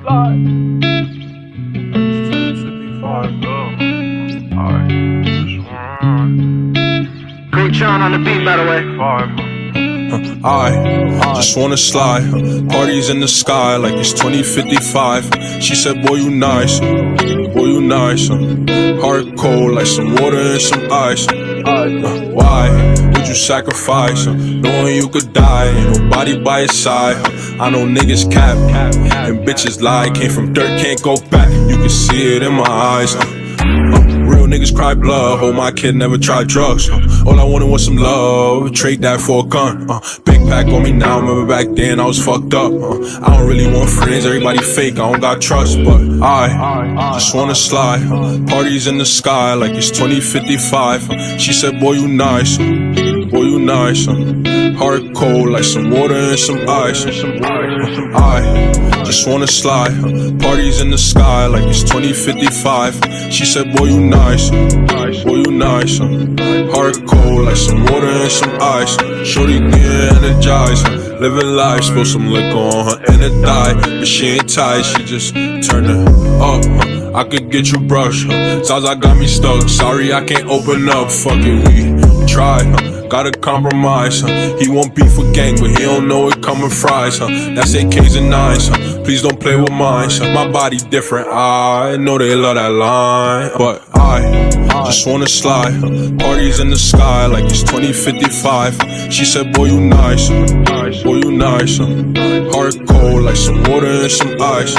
slide. Coach John on the beat, by the way. I just wanna slide. Parties in the sky like it's 2055. She said, Boy, you nice. Boy, you nice. Heart cold like some water and some ice. Why would you sacrifice? Knowing you could die, ain't nobody by your side. I know niggas cap and bitches lie. Came from dirt, can't go back. You can see it in my eyes. uh, uh, Real niggas cry blood. Hold my kid, never tried drugs. uh, All I wanted was some love. Trade that for a gun. Big pack on me now. Remember back then I was fucked up. I don't really want friends. Everybody fake. I don't got trust, but I just wanna slide. Parties in the sky like it's 2055. uh, She said, Boy, you nice. Nice. uh, Heart cold like some water and some ice. I just wanna slide. Parties in the sky like it's 2055. She said, Boy, you nice. Boy, you nice. Heart cold like some water and some ice. Shorty get energized. Living life, spill some liquor on her and it die. But she ain't tight, she just turned it up. I could get you brush. Huh? Zaza got me stuck. Sorry, I can't open up. Fuck it, we try. Gotta compromise, huh? He won't beef with gang, but he don't know it coming fries, huh? That's AKs and nines, huh? Please don't play with mine, huh? My body different, I know they love that line, but I just wanna slide. Parties in the sky like it's 2055. She said, Boy, you nice, boy, you nice. Heart cold like some water and some ice.